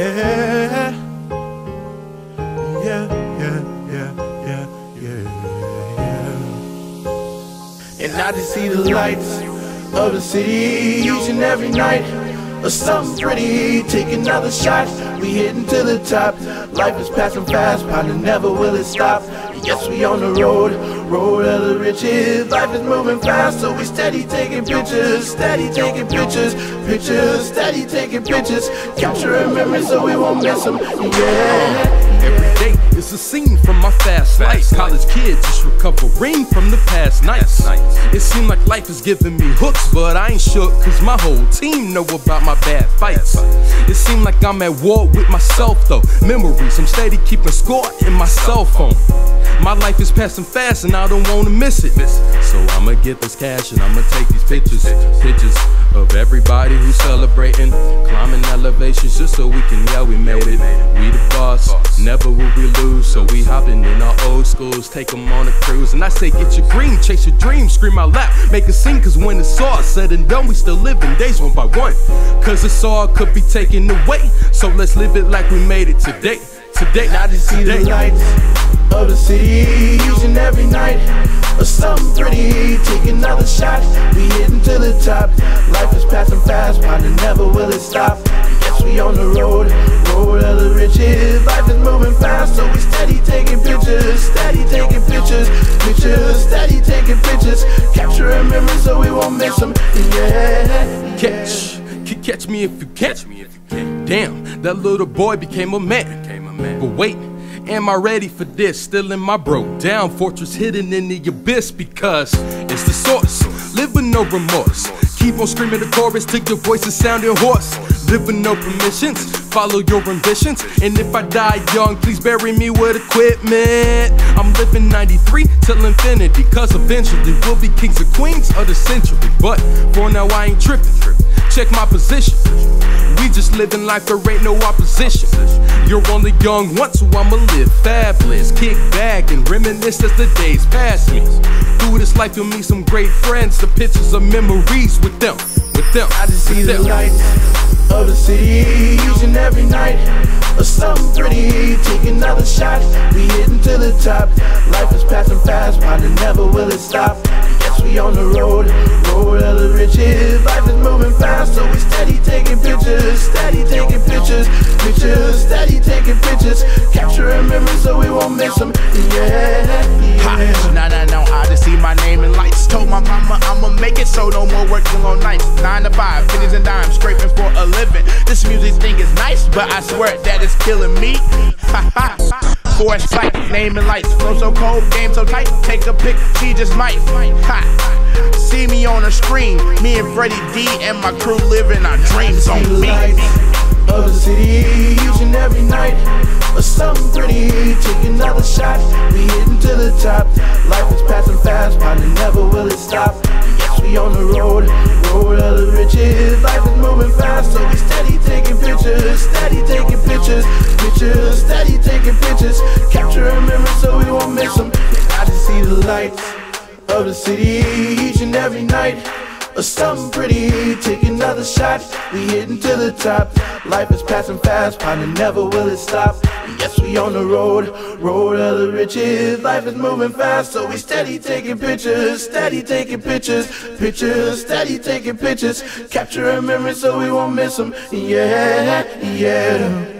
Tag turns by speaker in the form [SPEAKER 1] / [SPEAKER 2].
[SPEAKER 1] Yeah. Yeah, yeah, yeah, yeah, yeah. And I just see the lights of the city each and every night. Or something pretty, take another shot. We hitting to the top. Life is passing fast, probably never will it stop. Yes, we on the road, road of the riches. Life is moving fast, so we steady taking pictures, steady taking pictures, pictures, steady taking pictures. Capturing memories so we won't miss them. Yeah.
[SPEAKER 2] Every day is a scene from my fast life. College kids just recovering from the past nights. It seemed like life is giving me hooks, but I ain't shook, cause my whole team know about my bad fights. It seemed like I'm at war with myself though. Memories, I'm steady keeping score in my cell phone. My life is passing fast and I don't wanna miss it. So I'ma get this cash and I'ma take these pictures. Pictures of everybody who's celebrating. Climbing elevations just so we can yell we made it. We the boss, never will we lose. So we hopping in our old schools, take them on a cruise. And I say get your green, chase your dream, scream out loud, make a scene. Cause when it's all said and done, we still living days one by one. Cause it's all could be taken away. So let's live it like we made it today. Today,
[SPEAKER 1] I just see the lights of the city each and every night. Or something pretty, take another shot. We hitting to the top. Life is passing fast, probably never will it stop. Yes, we on the road, road of the riches. Life is moving fast, so we steady taking pictures, steady taking pictures, pictures, steady taking pictures. Capturing memories so we won't miss them. Yeah.
[SPEAKER 2] catch, catch me if you catch me if you. Damn, that little boy became a man. But wait, am I ready for this? Still in my broke down fortress, hidden in the abyss because it's the source. Live with no remorse. Keep on screaming the chorus till your voice is sounding hoarse. Live with no permissions, follow your ambitions. And if I die young, please bury me with equipment. I'm living 93 till infinity, cause eventually we'll be kings and queens of the century. But for now, I ain't tripping. Check my position. We just living life, there ain't no opposition. You're only young once, so I'ma live fabulous. Kick back and reminisce as the days pass me. Through this life, you'll meet some great friends. The pictures of memories with them, with them.
[SPEAKER 1] I just see
[SPEAKER 2] with
[SPEAKER 1] the
[SPEAKER 2] them.
[SPEAKER 1] The city each and every night. Or something pretty, take another shot. We hitting to the top. Life is passing fast, probably never will it stop. Yes, we on the road, road of the riches. Life is moving fast, so we steady taking pictures, steady taking pictures, pictures, steady taking pictures. Capturing memories so we won't miss them. Yeah, yeah.
[SPEAKER 3] My name in lights. Told my mama I'ma make it, so no more working on nights. Nine to five, pennies and dimes, scraping for a living. This music thing is nice, but I swear that it's killing me. Ha ha. Foresight, name and lights. Flow so cold, game so tight. Take a pic, she just might. Ha. See me on the screen, me and Freddy D and my crew living our dreams on me.
[SPEAKER 1] of the city each and every night. Or something pretty, take another shot. We hitting to the top. Life is passing fast, probably never will it stop. Yes, we on the road, road of the riches. Life is moving fast, so we steady taking pictures, steady taking pictures, pictures, steady taking pictures. Capturing memories so we won't miss them. I just see the lights of the city each and every night. Or something pretty, take another shot. we heading to the top. Life is passing fast, probably never will it stop. Yes, we on the road, road of the riches. Life is moving fast, so we steady taking pictures, steady taking pictures, pictures, steady taking pictures. Capturing memories so we won't miss them. Yeah, yeah.